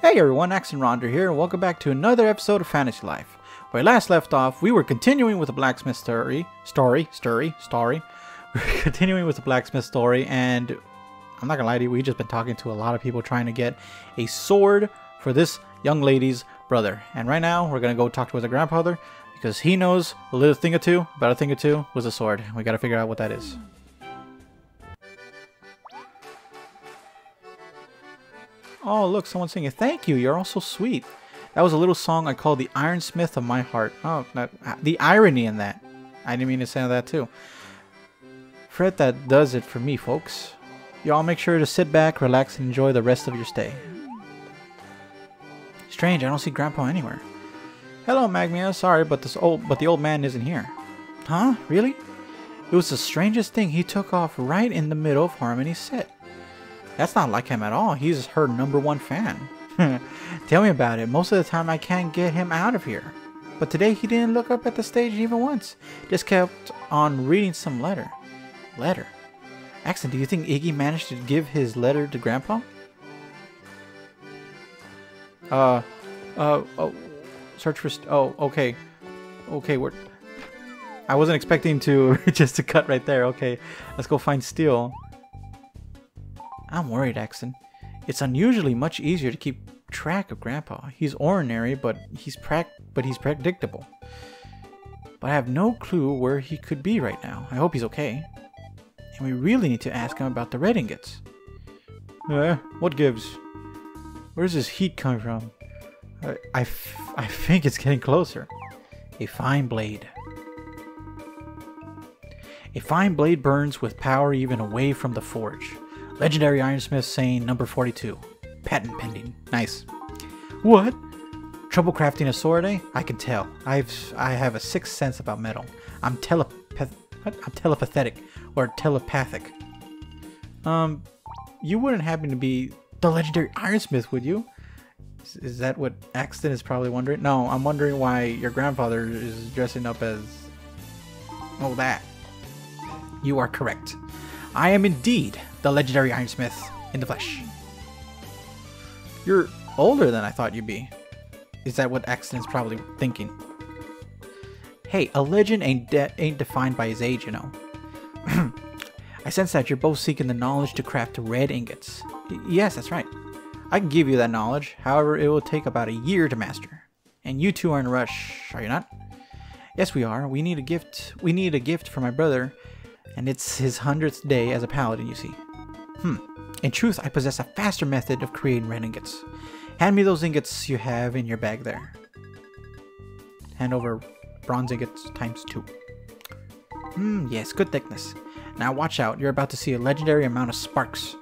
Hey everyone, Axtin Ronder here, and welcome back to another episode of Fantasy Life. Where last left off, we were continuing with the blacksmith story, story, story, story. We are continuing with the blacksmith story, and I'm not gonna lie to you, we've just been talking to a lot of people trying to get a sword for this young lady's brother. And right now, we're gonna go talk to his grandfather because he knows a little thing or two about a thing or two with a sword. We gotta figure out what that is. Oh, look, someone's singing. Thank you. You're all so sweet. That was a little song I called the Ironsmith of my heart. Oh, that, ah, the irony in that. I didn't mean to say that too. Fred, that does it for me, folks. Y'all make sure to sit back, relax, and enjoy the rest of your stay. Strange, I don't see Grandpa anywhere. Hello, Magmia. Sorry, but this old but the old man isn't here. Huh? Really? It was the strangest thing. He took off right in the middle of Harmony's set. That's not like him at all. He's her number one fan. Tell me about it. Most of the time I can't get him out of here. But today he didn't look up at the stage even once. Just kept on reading some letter. Letter? Axon, do you think Iggy managed to give his letter to Grandpa? Uh, uh, oh, search for, oh, okay. Okay, we're, I wasn't expecting to, just to cut right there. Okay, let's go find Steel. I'm worried, Axon. It's unusually much easier to keep track of Grandpa. He's ordinary, but he's prac but he's predictable. But I have no clue where he could be right now. I hope he's okay. And we really need to ask him about the red ingots. Eh, what gives? Where's this heat coming from? I, I, I think it's getting closer. A fine blade. A fine blade burns with power even away from the forge. Legendary Ironsmith saying number 42. Patent pending. Nice. What? Trouble crafting a sword, eh? I can tell. I've I have a sixth sense about metal. I'm telepath I'm telepathic or telepathic. Um, you wouldn't happen to be the legendary Ironsmith, would you? Is, is that what Axton is probably wondering? No, I'm wondering why your grandfather is dressing up as oh that. You are correct. I am indeed the legendary Ironsmith in the flesh. You're older than I thought you'd be. Is that what Axton's probably thinking? Hey, a legend ain't de ain't defined by his age, you know. I sense that you're both seeking the knowledge to craft red ingots. Y yes, that's right. I can give you that knowledge, however, it will take about a year to master. And you two are in a rush, are you not? Yes, we are. We need a gift. We need a gift for my brother, and it's his hundredth day as a paladin, you see. Hmm. In truth, I possess a faster method of creating red ingots. Hand me those ingots you have in your bag there. Hand over bronze ingots times two. Hmm, yes, good thickness. Now watch out, you're about to see a legendary amount of sparks.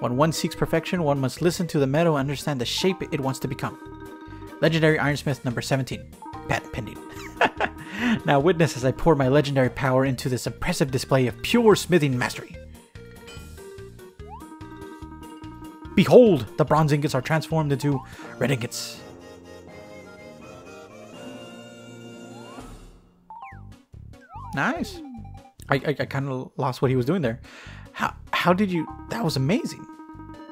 When one seeks perfection, one must listen to the metal and understand the shape it wants to become. Legendary Ironsmith number 17. Patent pending. now witness as I pour my legendary power into this impressive display of pure smithing mastery. Behold, the bronze ingots are transformed into red ingots. Nice. I, I, I kind of lost what he was doing there. How, how did you... That was amazing.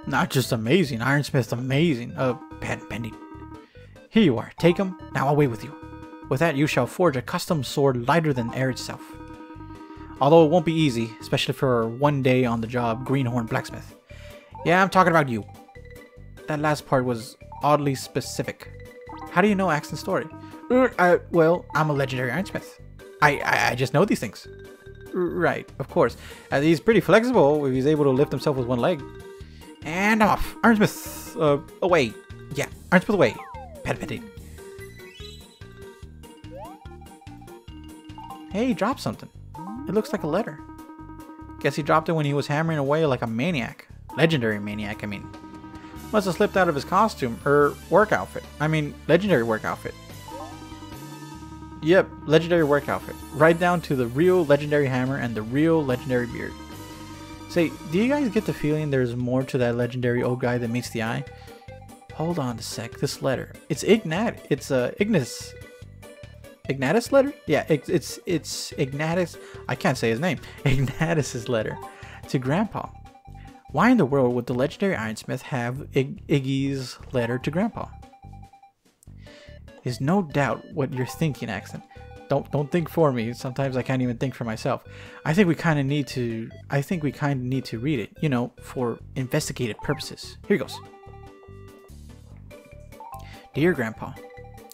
Not just amazing. Ironsmith's amazing. Uh, pen, pending. Here you are. Take them. Now away with you. With that, you shall forge a custom sword lighter than air itself. Although it won't be easy, especially for one day on the job greenhorn blacksmith. Yeah, I'm talking about you. That last part was oddly specific. How do you know Axton's story? Uh, well, I'm a legendary ironsmith. I, I, I just know these things. right, of course. Uh, he's pretty flexible if he's able to lift himself with one leg. And off. Ironsmith, uh, away. Yeah, Ironsmith away. Pet petting. Hey, he dropped something. It looks like a letter. Guess he dropped it when he was hammering away like a maniac. Legendary maniac, I mean. Must have slipped out of his costume, or work outfit. I mean, legendary work outfit. Yep, legendary work outfit. Right down to the real legendary hammer and the real legendary beard. Say, do you guys get the feeling there's more to that legendary old guy than meets the eye? Hold on a sec, this letter. It's Ignat. It's uh, Ignis. Ignatus letter? Yeah, it's, it's, it's Ignatus. I can't say his name. Ignatius's letter to Grandpa. Why in the world would the legendary ironsmith have Ig- Iggy's letter to Grandpa? Is no doubt what you're thinking, accent. Don't don't think for me. Sometimes I can't even think for myself. I think we kind of need to. I think we kind of need to read it. You know, for investigative purposes. Here goes. Dear Grandpa,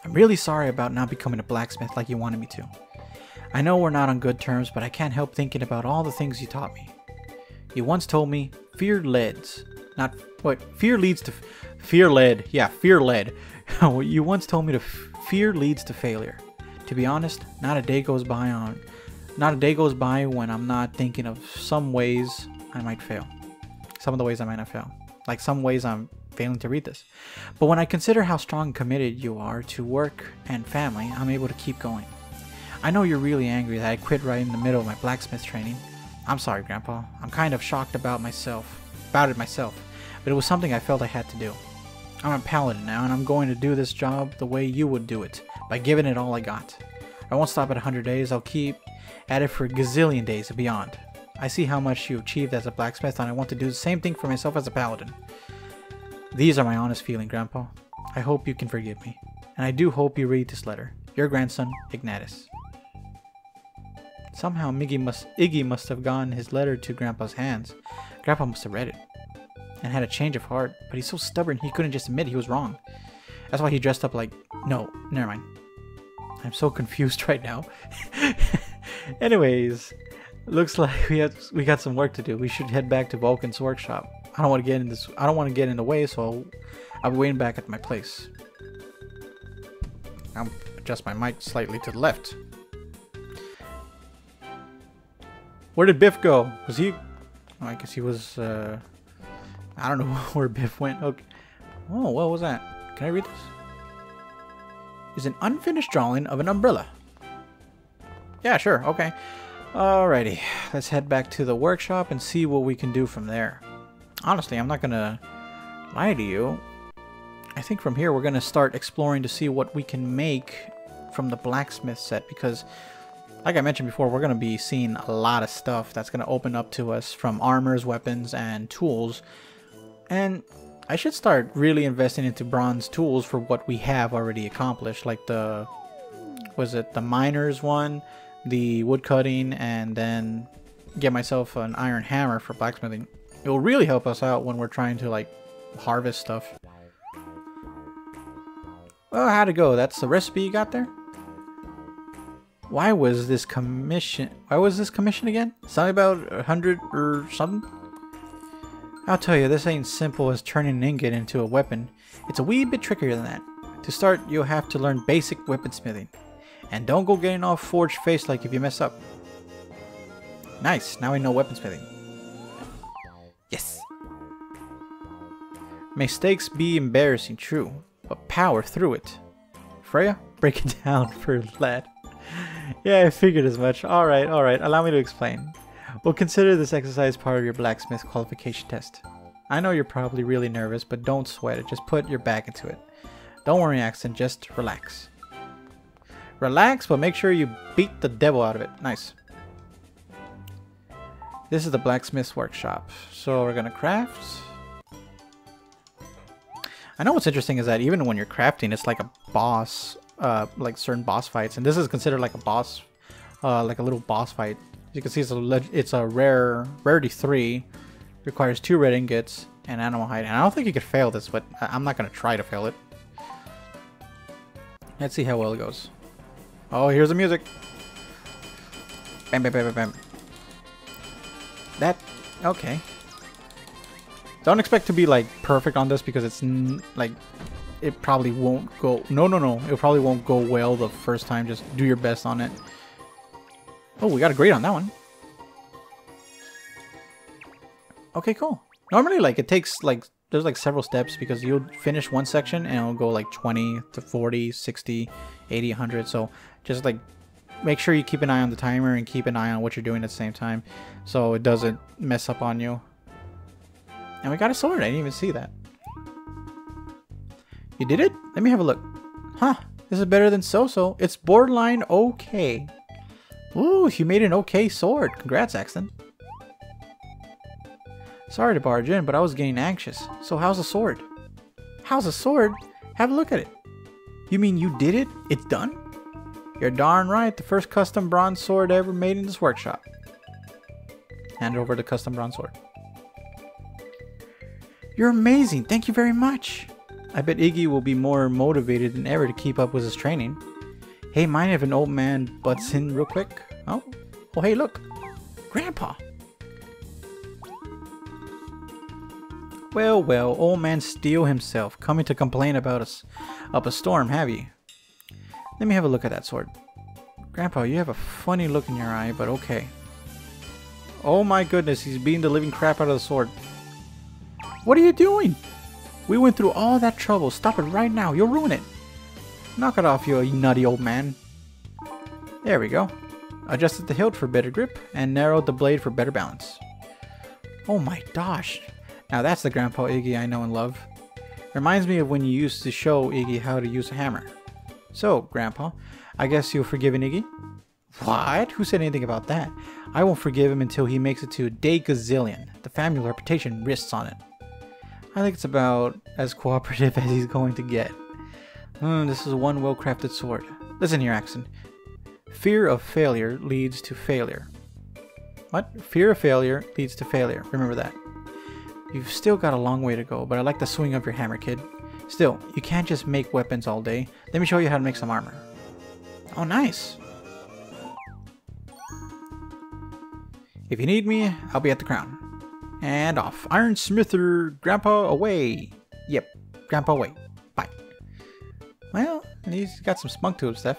I'm really sorry about not becoming a blacksmith like you wanted me to. I know we're not on good terms, but I can't help thinking about all the things you taught me. You once told me, fear leads. Not, what? Fear leads to, fear led. Yeah, fear led. you once told me to fear leads to failure. To be honest, not a day goes by on, not a day goes by when I'm not thinking of some ways I might fail. Some of the ways I might not fail. Like some ways I'm failing to read this. But when I consider how strong and committed you are to work and family, I'm able to keep going. I know you're really angry that I quit right in the middle of my blacksmith training. I'm sorry, Grandpa. I'm kind of shocked about myself, about it myself, but it was something I felt I had to do. I'm a paladin now, and I'm going to do this job the way you would do it, by giving it all I got. I won't stop at 100 days, I'll keep at it for a gazillion days and beyond. I see how much you achieved as a blacksmith, and I want to do the same thing for myself as a paladin. These are my honest feelings, Grandpa. I hope you can forgive me. And I do hope you read this letter. Your grandson, Ignatius. Somehow Miggy must, Iggy must have gotten his letter to Grandpa's hands. Grandpa must have read it. And had a change of heart, but he's so stubborn he couldn't just admit he was wrong. That's why he dressed up like... No, never mind. I'm so confused right now. Anyways, looks like we have we got some work to do. We should head back to Vulcan's workshop. I don't want to get in this. I don't want to get in the way, so I'll be waiting back at my place. I'll adjust my mic slightly to the left. Where did Biff go? Was he? Oh, I guess he was. Uh, I don't know where Biff went. Okay. Oh, what was that? Can I read this? Is an unfinished drawing of an umbrella. Yeah, sure. Okay. Alrighty. Let's head back to the workshop and see what we can do from there. Honestly, I'm not gonna lie to you. I think from here we're gonna start exploring to see what we can make from the blacksmith set because like I mentioned before, we're going to be seeing a lot of stuff that's going to open up to us from armors, weapons, and tools. And I should start really investing into bronze tools for what we have already accomplished, like the, was it the miners one, the woodcutting, and then get myself an iron hammer for blacksmithing. It will really help us out when we're trying to like harvest stuff. Well, how'd it go? That's the recipe you got there? Why was this commission? Why was this commission again? Something about a hundred or something? I'll tell you, this ain't simple as turning an ingot into a weapon. It's a wee bit trickier than that. To start, you'll have to learn basic weaponsmithing. And don't go getting all forged face like if you mess up. Nice, now we know weaponsmithing. Yes. Mistakes be embarrassing, true, but power through it. Freya, break it down for lad yeah, I figured as much. Alright, alright, allow me to explain. We'll consider this exercise part of your blacksmith qualification test. I know you're probably really nervous, but don't sweat it. Just put your back into it. Don't worry, Accent. Just relax. Relax, but make sure you beat the devil out of it. Nice. This is the blacksmith's workshop. So we're gonna craft. I know what's interesting is that even when you're crafting, it's like a boss uh, like certain boss fights, and this is considered like a boss, uh, like a little boss fight. You can see, it's a it's a rare rarity three, requires two red ingots and animal hide. And I don't think you could fail this, but I'm not gonna try to fail it. Let's see how well it goes. Oh, here's the music. Bam, bam, bam, bam, bam. That okay. Don't expect to be like perfect on this because it's like it probably won't go... No, no, no. It probably won't go well the first time. Just do your best on it. Oh, we got a grade on that one. Okay, cool. Normally, like, it takes, like, there's, like, several steps because you'll finish one section and it'll go, like, 20 to 40, 60, 80, 100. So, just, like, make sure you keep an eye on the timer and keep an eye on what you're doing at the same time so it doesn't mess up on you. And we got a sword. I didn't even see that. You did it? Let me have a look. Huh. This is better than so-so. It's borderline okay. Ooh, you made an okay sword. Congrats, Axton. Sorry to barge in, but I was getting anxious. So how's the sword? How's the sword? Have a look at it. You mean you did it? It's done? You're darn right. The first custom bronze sword ever made in this workshop. Hand over the custom bronze sword. You're amazing. Thank you very much. I bet Iggy will be more motivated than ever to keep up with his training. Hey, mind if an old man butts in real quick? Oh, oh hey, look. Grandpa. Well, well, old man Steel himself, coming to complain about us up a storm, have you? Let me have a look at that sword. Grandpa, you have a funny look in your eye, but okay. Oh my goodness, he's beating the living crap out of the sword. What are you doing? We went through all that trouble. Stop it right now. You'll ruin it. Knock it off, you nutty old man. There we go. Adjusted the hilt for better grip and narrowed the blade for better balance. Oh my gosh. Now that's the Grandpa Iggy I know and love. Reminds me of when you used to show Iggy how to use a hammer. So, Grandpa, I guess you'll forgive Iggy? What? Who said anything about that? I won't forgive him until he makes it to a day gazillion. The family reputation rests on it. I think it's about as cooperative as he's going to get. Mm, this is one well-crafted sword. Listen here, Axton. Fear of failure leads to failure. What? Fear of failure leads to failure. Remember that. You've still got a long way to go, but I like the swing of your hammer, kid. Still, you can't just make weapons all day. Let me show you how to make some armor. Oh, nice. If you need me, I'll be at the crown. And off. Iron Smither, Grandpa away. Yep, Grandpa away. Bye. Well, he's got some spunk to him, Steph.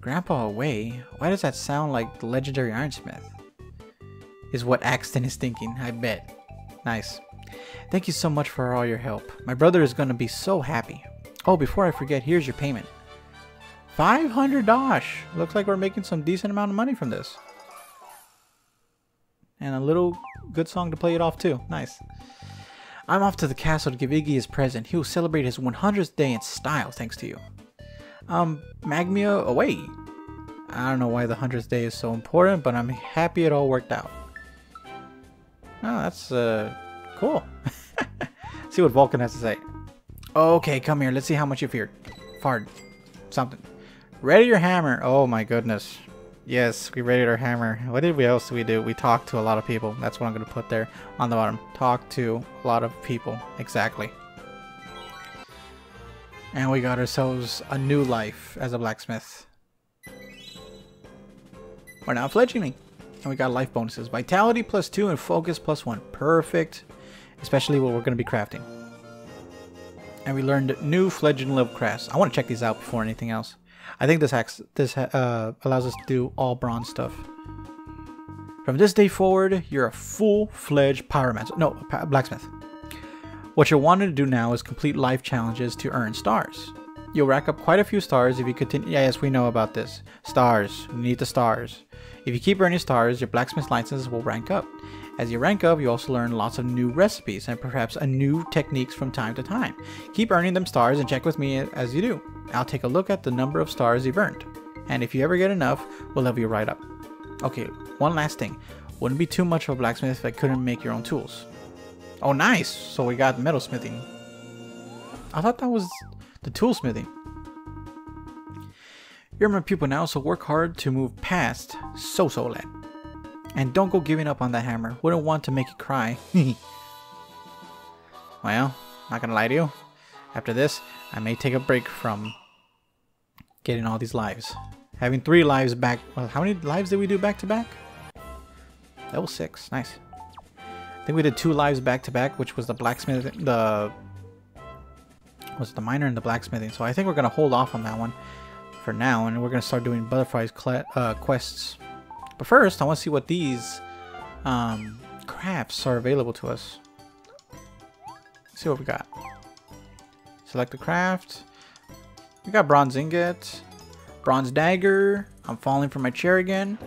Grandpa away? Why does that sound like the legendary Ironsmith? Is what Axton is thinking, I bet. Nice. Thank you so much for all your help. My brother is going to be so happy. Oh, before I forget, here's your payment. 500 dosh. Looks like we're making some decent amount of money from this. And a little good song to play it off too. Nice. I'm off to the castle to give Iggy his present. He will celebrate his 100th day in style thanks to you. Um, Magmia away. I don't know why the 100th day is so important, but I'm happy it all worked out. Oh, that's uh, cool. see what Vulcan has to say. Okay, come here. Let's see how much you feared. Fard. Something. Ready your hammer. Oh my goodness. Yes, we raided our hammer. What did we else did we do? We talked to a lot of people. That's what I'm going to put there on the bottom. Talk to a lot of people. Exactly. And we got ourselves a new life as a blacksmith. We're now fledgling. And we got life bonuses. Vitality plus 2 and focus plus 1. Perfect. Especially what we're going to be crafting. And we learned new fledgling level crafts. I want to check these out before anything else. I think this hacks, this uh, allows us to do all bronze stuff. From this day forward, you're a full-fledged pyromancer. No, blacksmith. What you're wanting to do now is complete life challenges to earn stars. You'll rack up quite a few stars if you continue. Yes, we know about this. Stars. You need the stars. If you keep earning stars, your blacksmith license will rank up. As you rank up, you also learn lots of new recipes and perhaps a new techniques from time to time. Keep earning them stars and check with me as you do. I'll take a look at the number of stars you've earned. And if you ever get enough, we'll level you right up. Okay, one last thing. Wouldn't be too much of a blacksmith if I couldn't make your own tools. Oh, nice! So we got metalsmithing. I thought that was the toolsmithing. You're my pupil now, so work hard to move past so-so lad. And don't go giving up on that hammer. Wouldn't want to make you cry. well, not gonna lie to you. After this, I may take a break from getting all these lives. Having three lives back. Well, how many lives did we do back to back? That was six. Nice. I think we did two lives back to back, which was the blacksmith, the was the miner and the blacksmithing. So I think we're gonna hold off on that one for now, and we're to start doing butterflies uh, quests. But first, I want to see what these um, crafts are available to us. Let's see what we got. Select the craft. We got bronze ingot, bronze dagger. I'm falling from my chair again.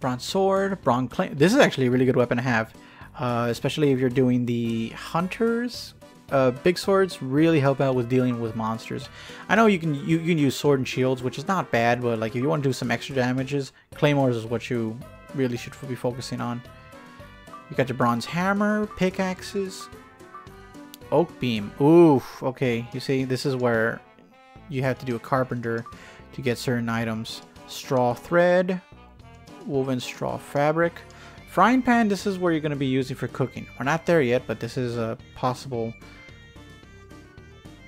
Bronze sword, bronze claim. This is actually a really good weapon to have, uh, especially if you're doing the hunters uh, big swords really help out with dealing with monsters. I know you can you, you, can use sword and shields, which is not bad, but like if you want to do some extra damages, claymores is what you really should be focusing on. You got your bronze hammer, pickaxes, oak beam. Oof. Okay, you see, this is where you have to do a carpenter to get certain items. Straw thread, woven straw fabric. Frying pan, this is where you're going to be using for cooking. We're not there yet, but this is a possible...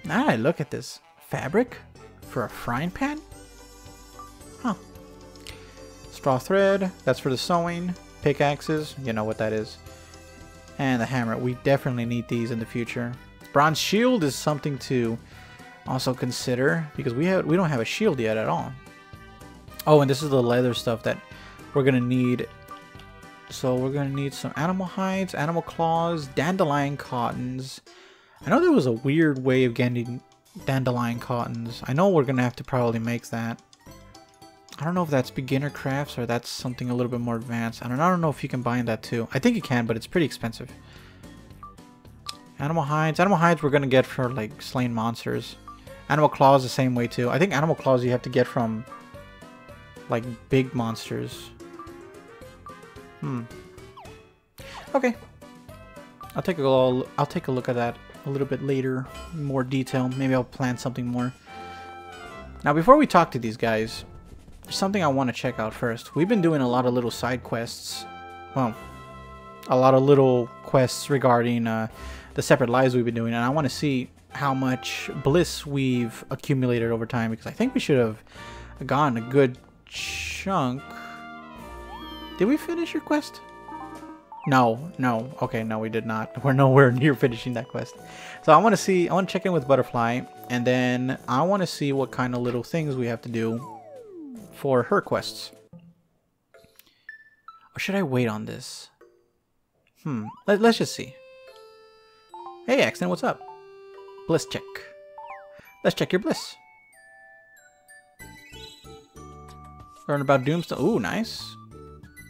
Ah, look at this. Fabric for a frying pan? Huh. Straw thread, that's for the sewing. Pickaxes, you know what that is. And the hammer, we definitely need these in the future. Bronze shield is something to also consider because we have we don't have a shield yet at all. Oh, and this is the leather stuff that we're gonna need. So we're gonna need some animal hides, animal claws, dandelion cottons. I know there was a weird way of getting dandelion cottons. I know we're gonna have to probably make that. I don't know if that's beginner crafts or that's something a little bit more advanced. I don't, I don't know if you can buy that too. I think you can, but it's pretty expensive. Animal hides. Animal hides we're gonna get for like slain monsters. Animal claws the same way too. I think animal claws you have to get from like big monsters. Hmm. Okay. I'll take a I'll take a look at that a little bit later, more detail. Maybe I'll plan something more. Now before we talk to these guys, there's something I want to check out first. We've been doing a lot of little side quests. Well, a lot of little quests regarding uh, the separate lives we've been doing, and I want to see how much bliss we've accumulated over time because I think we should have gotten a good chunk. Did we finish your quest? No, no. Okay, no, we did not. We're nowhere near finishing that quest. So I want to see, I want to check in with Butterfly, and then I want to see what kind of little things we have to do for her quests. Or should I wait on this? Hmm, Let, let's just see. Hey, Axton, what's up? Bliss check. Let's check your bliss. Learn about Doomstone. Ooh, nice.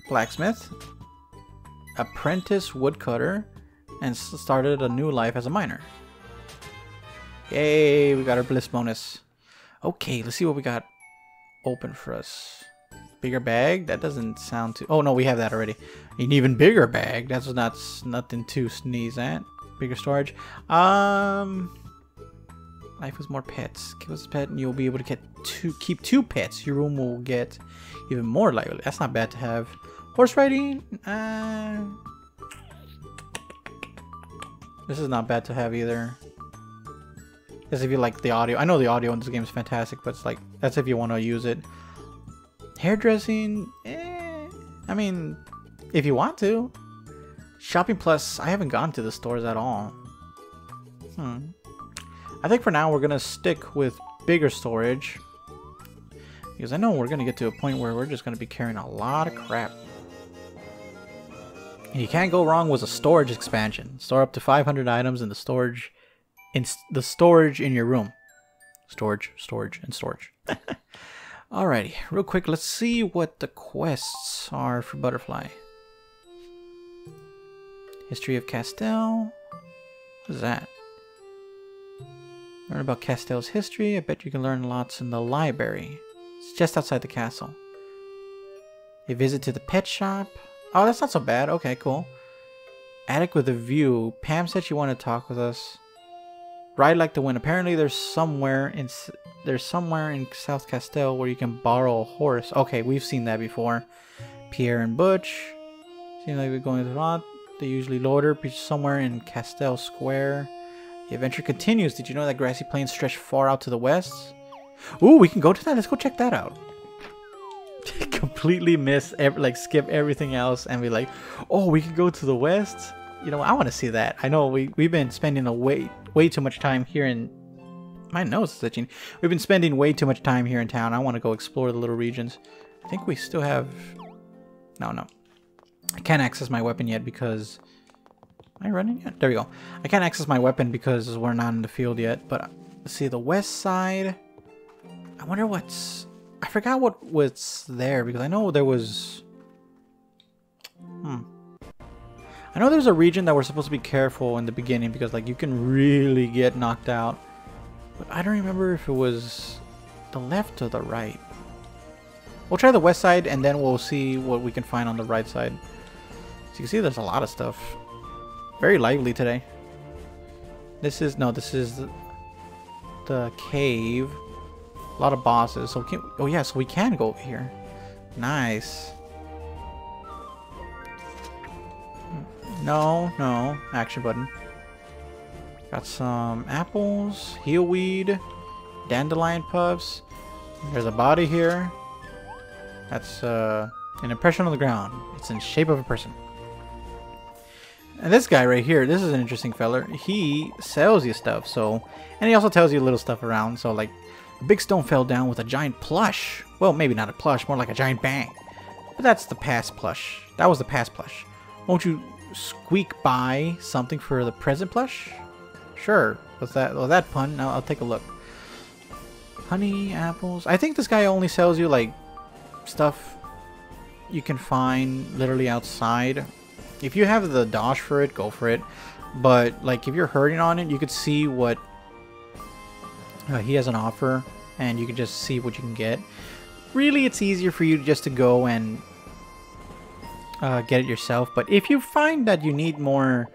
Blacksmith. Apprentice woodcutter. And started a new life as a miner. Yay, we got our bliss bonus. Okay, let's see what we got open for us. Bigger bag? That doesn't sound too... Oh, no, we have that already. An even bigger bag. That's not nothing to sneeze at. Bigger storage. Um... Life with more pets. Give us a pet and you'll be able to get two, keep two pets. Your room will get even more lively. That's not bad to have. Horse riding? Uh, this is not bad to have either. As if you like the audio. I know the audio in this game is fantastic, but it's like, that's if you want to use it. Hairdressing? Eh, I mean, if you want to. Shopping Plus, I haven't gone to the stores at all. Hmm. I think for now we're going to stick with bigger storage. Because I know we're going to get to a point where we're just going to be carrying a lot of crap. And you can't go wrong with a storage expansion. Store up to 500 items in the storage in the storage in your room. Storage, storage, and storage. Alrighty, real quick, let's see what the quests are for Butterfly. History of Castele. What is that? Learn about Castele's history. I bet you can learn lots in the library. It's just outside the castle. A visit to the pet shop. Oh, that's not so bad. Okay, cool. Attic with a view. Pam said she wanted to talk with us. Ride like the wind. Apparently, there's somewhere in there's somewhere in South Castele where you can borrow a horse. Okay, we've seen that before. Pierre and Butch. Seems like we're going to the lot. They usually loiter somewhere in Castele Square. The adventure continues. Did you know that grassy plains stretch far out to the west? Ooh, we can go to that. Let's go check that out. Completely miss, like skip everything else and be like, oh, we can go to the west? You know, I want to see that. I know we, we've been spending a way, way too much time here in... My nose is itching. We've been spending way too much time here in town. I want to go explore the little regions. I think we still have... No, no. I can't access my weapon yet because Am I running yet? There we go. I can't access my weapon because we're not in the field yet, but uh, see the west side. I wonder what's... I forgot what was there because I know there was... Hmm. I know there's a region that we're supposed to be careful in the beginning because like you can really get knocked out. But I don't remember if it was the left or the right. We'll try the west side and then we'll see what we can find on the right side. So you can see there's a lot of stuff. Very lively today. This is, no, this is the, the cave. Lot of bosses. So can, oh yeah, so we can go over here. Nice. No, no. Action button. Got some apples, heal weed, dandelion puffs. There's a body here. That's uh, an impression on the ground. It's in shape of a person. And this guy right here, this is an interesting feller. He sells you stuff, so... And he also tells you little stuff around, so like... A big stone fell down with a giant plush. Well, maybe not a plush, more like a giant bang. But that's the past plush. That was the past plush. Won't you squeak by something for the present plush? Sure. Was that that pun? Now I'll take a look. Honey, apples. I think this guy only sells you like stuff you can find literally outside. If you have the dosh for it, go for it. But like if you're hurting on it, you could see what uh, he has an offer and you can just see what you can get. Really, it's easier for you just to go and uh, get it yourself. But if you find that you need more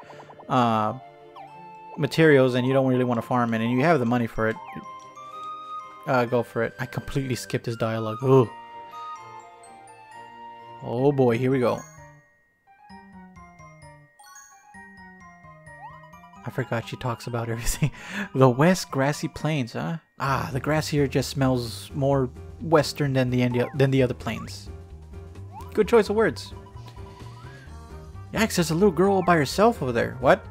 uh, materials and you don't really want to farm it and you have the money for it, uh, go for it. I completely skipped this dialogue. Ooh. Oh boy, here we go. I forgot she talks about everything. the West Grassy Plains, huh? Ah, the grass here just smells more western than the than the other plains. Good choice of words. Yikes, there's a little girl all by herself over there. What?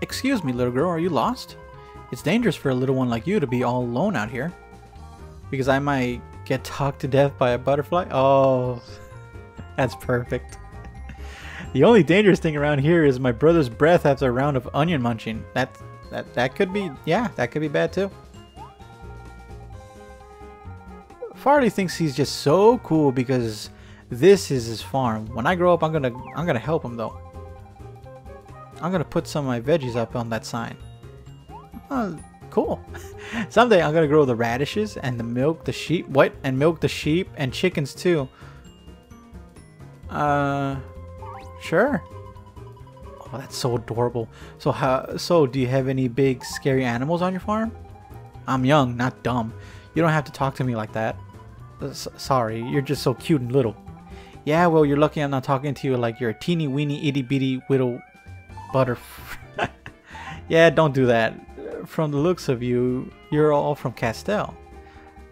Excuse me, little girl, are you lost? It's dangerous for a little one like you to be all alone out here. Because I might get talked to death by a butterfly? Oh, that's perfect. The only dangerous thing around here is my brother's breath after a round of onion munching. That, that, that could be, yeah, that could be bad too. Farley thinks he's just so cool because this is his farm. When I grow up, I'm gonna, I'm gonna help him though. I'm gonna put some of my veggies up on that sign. Oh, cool. Someday I'm gonna grow the radishes and the milk, the sheep, what? And milk the sheep and chickens too. Uh, sure. Oh, that's so adorable. So how? So do you have any big scary animals on your farm? I'm young, not dumb. You don't have to talk to me like that. S sorry, you're just so cute and little. Yeah, well, you're lucky I'm not talking to you like you're a teeny weeny itty bitty little butter. yeah, don't do that from the looks of you, you're all from Castele.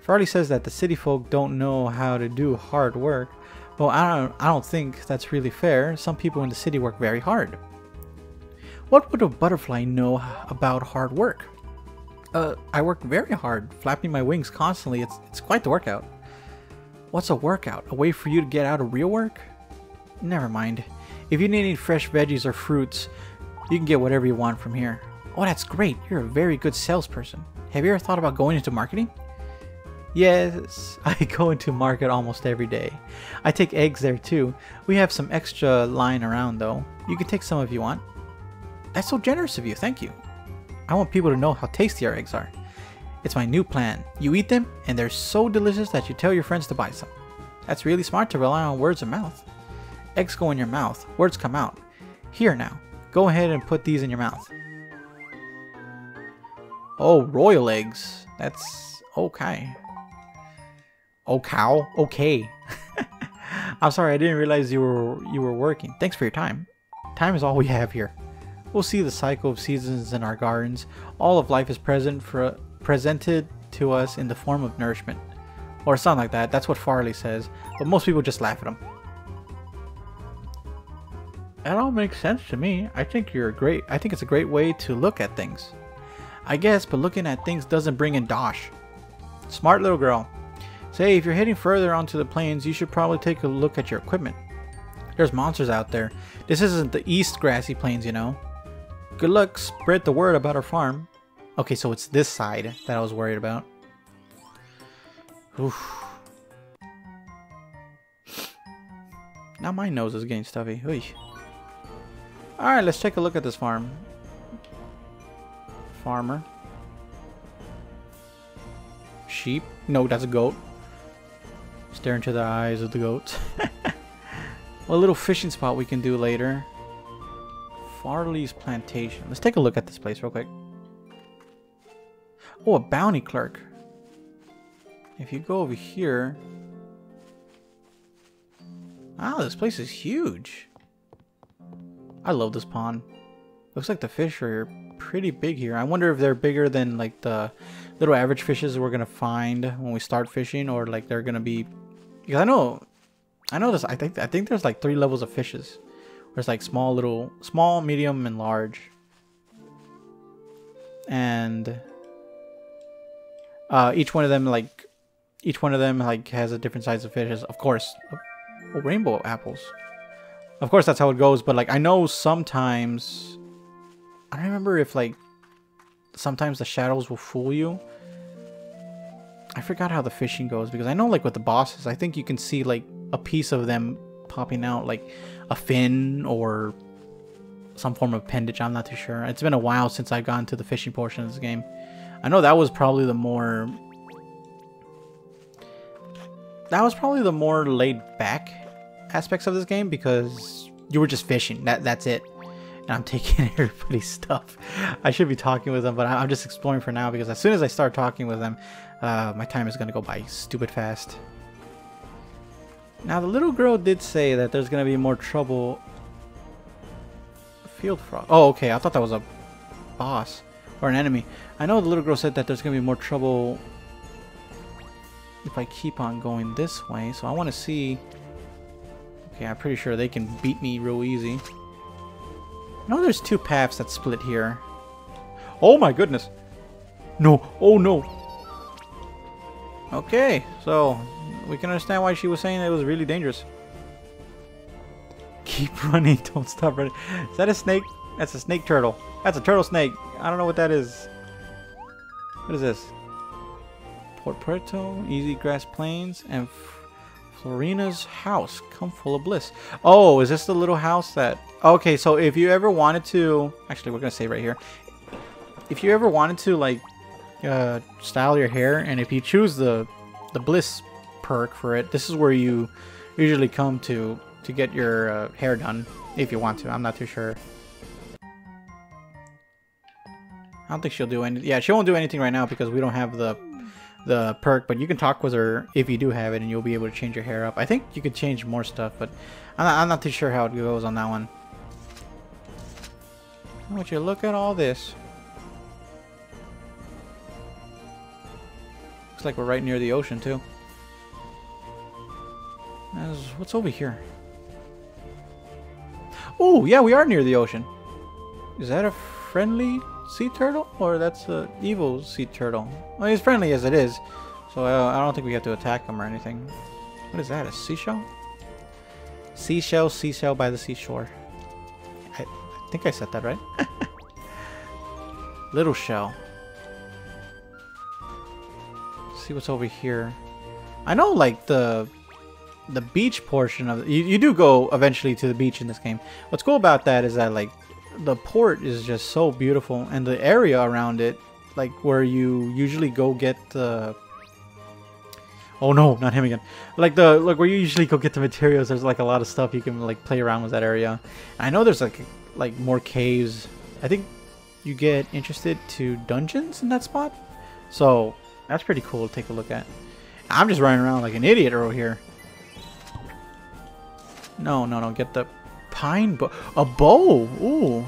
Farley says that the city folk don't know how to do hard work. Well, I don't, I don't think that's really fair. Some people in the city work very hard. What would a butterfly know about hard work? Uh, I work very hard, flapping my wings constantly. It's, it's quite the workout. What's a workout? A way for you to get out of real work? Never mind. If you need any fresh veggies or fruits, you can get whatever you want from here. Oh, that's great. You're a very good salesperson. Have you ever thought about going into marketing? Yes, I go into market almost every day. I take eggs there too. We have some extra lying around though. You can take some if you want. That's so generous of you, thank you. I want people to know how tasty our eggs are. It's my new plan. You eat them, and they're so delicious that you tell your friends to buy some. That's really smart to rely on words of mouth. Eggs go in your mouth, words come out. Here now, go ahead and put these in your mouth. Oh, royal eggs. That's okay. Oh, cow. Okay. I'm sorry, I didn't realize you were you were working. Thanks for your time. Time is all we have here. We'll see the cycle of seasons in our gardens. All of life is present for presented to us in the form of nourishment. Or something like that. That's what Farley says. But most people just laugh at him. That all makes sense to me. I think you're a great. I think it's a great way to look at things. I guess, but looking at things doesn't bring in Dosh. Smart little girl. Say, if you're heading further onto the plains, you should probably take a look at your equipment. There's monsters out there. This isn't the East Grassy Plains, you know. Good luck, spread the word about our farm. Okay, so it's this side that I was worried about. Oof. Now my nose is getting stuffy. Alright, let's take a look at this farm farmer. sheep. No, that's a goat. Stare into the eyes of the goats. a little fishing spot we can do later. Farley's Plantation. Let's take a look at this place real quick. Oh, a bounty clerk. If you go over here... Wow, this place is huge. I love this pond. Looks like the fish are pretty big here. I wonder if they're bigger than like the little average fishes we're gonna find when we start fishing, or like they're gonna be. Because I know, I know this. I think I think there's like three levels of fishes. There's like small, little, small, medium, and large. And uh, each one of them like each one of them like has a different size of fishes. Of course, oh, rainbow apples. Of course, that's how it goes. But like I know sometimes I don't remember if like sometimes the shadows will fool you. I forgot how the fishing goes because I know like with the bosses, I think you can see like a piece of them popping out like a fin or some form of appendage. I'm not too sure. It's been a while since I've gone to the fishing portion of this game. I know that was probably the more that was probably the more laid back aspects of this game because you were just fishing. That that's it and I'm taking everybody's stuff. I should be talking with them, but I'm just exploring for now because as soon as I start talking with them, uh, my time is going to go by stupid fast. Now, the little girl did say that there's going to be more trouble. Field frog. Oh, okay. I thought that was a boss or an enemy. I know the little girl said that there's going to be more trouble if I keep on going this way. So I want to see... Okay, I'm pretty sure they can beat me real easy. No, there's two paths that split here. Oh my goodness. No. Oh no. Okay, so we can understand why she was saying it was really dangerous. Keep running, don't stop running. Is that a snake? That's a snake turtle. That's a turtle snake. I don't know what that is. What is this? Port Puerto, East Grassy Plains, and Florina's house. Come full of bliss. Oh, is this the little house that Okay, so if you ever wanted to, actually, we're gonna say right here, if you ever wanted to like uh, style your hair, and if you choose the the bliss perk for it, this is where you usually come to to get your uh, hair done if you want to. I'm not too sure. I don't think she'll do anything. Yeah, she won't do anything right now because we don't have the the perk, but you can talk with her if you do have it and you'll be able to change your hair up. I think you could change more stuff, but I'm not, I'm not too sure how it goes on that one. Would you look at all this? Looks like we're right near the ocean too. As, what's over here? Oh, yeah, we are near the ocean. Is that a friendly sea turtle? Or that's a evil sea turtle? Well, he's friendly as it is. So uh, I don't think we have to attack him or anything. What is that, a seashell? Seashell, seashell by the seashore. I think I said that right. Little shell. Let's see what's over here. I know like the the beach portion of you, you do go eventually to the beach in this game. What's cool about that is that like the port is just so beautiful and the area around it like where you usually go get the Oh no, not him again. Like the like where you usually go get the materials, there's like a lot of stuff you can like play around with that area. I know there's like like more caves. I think you get interested to dungeons in that spot. So that's pretty cool to take a look at. I'm just running around like an idiot over here. No, no, no. Get the pine bow. A bow. Ooh.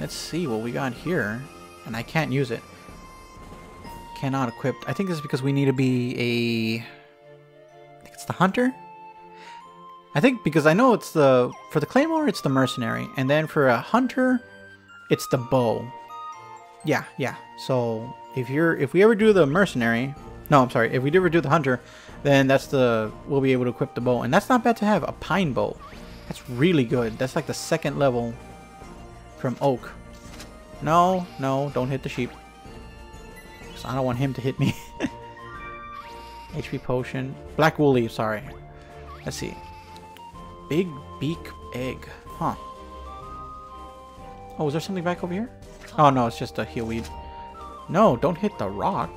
Let's see what we got here. And I can't use it. Cannot equip. I think this is because we need to be a... I think it's the hunter? I think because I know it's the for the claymore it's the mercenary, and then for a hunter, it's the bow. Yeah, yeah. So if you're if we ever do the mercenary, no, I'm sorry, if we ever do the hunter, then that's the we'll be able to equip the bow, and that's not bad to have a pine bow. That's really good. That's like the second level from oak. No, no, don't hit the sheep. Because I don't want him to hit me. HP potion. Black wool leaf, sorry. Let's see. Big beak egg. Huh. Oh, is there something back over here? Oh, no, it's just a heal weed. No, don't hit the rock.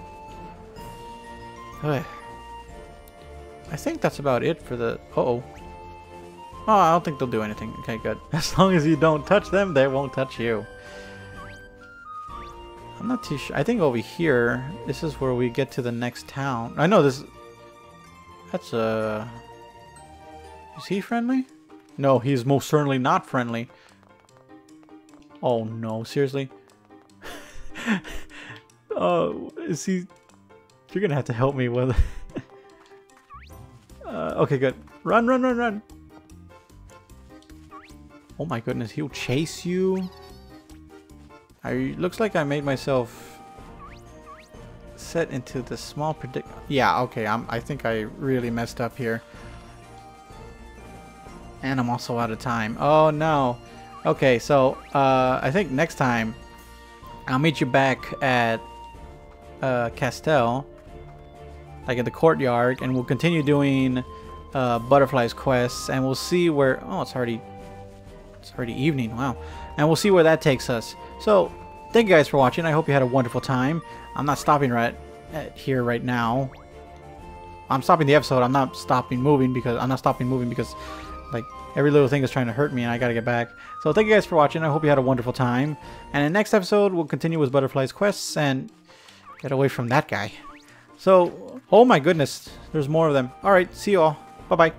Ugh. I think that's about it for the... Uh oh Oh, I don't think they'll do anything. Okay, good. As long as you don't touch them, they won't touch you. I'm not too sure. I think over here, this is where we get to the next town. I know this... That's a... Uh... Is he friendly? No, he's most certainly not friendly. Oh no, seriously? oh, is he... You're gonna have to help me with... uh, okay, good. Run, run, run, run! Oh my goodness, he'll chase you? I looks like I made myself set into the small predict. Yeah, okay. I'm. I think I really messed up here, and I'm also out of time. Oh no. Okay, so uh, I think next time I'll meet you back at uh, Castele, like in the courtyard, and we'll continue doing uh, Butterfly's quests, and we'll see where. Oh, it's already it's already evening. Wow, and we'll see where that takes us. So, thank you guys for watching. I hope you had a wonderful time. I'm not stopping right at here right now. I'm stopping the episode. I'm not stopping moving because I'm not stopping moving because like every little thing is trying to hurt me and I gotta get back. So thank you guys for watching. I hope you had a wonderful time. And in the next episode, we'll continue with Butterfly's quests and get away from that guy. So, oh my goodness, there's more of them. Alright, see you all. Bye-bye.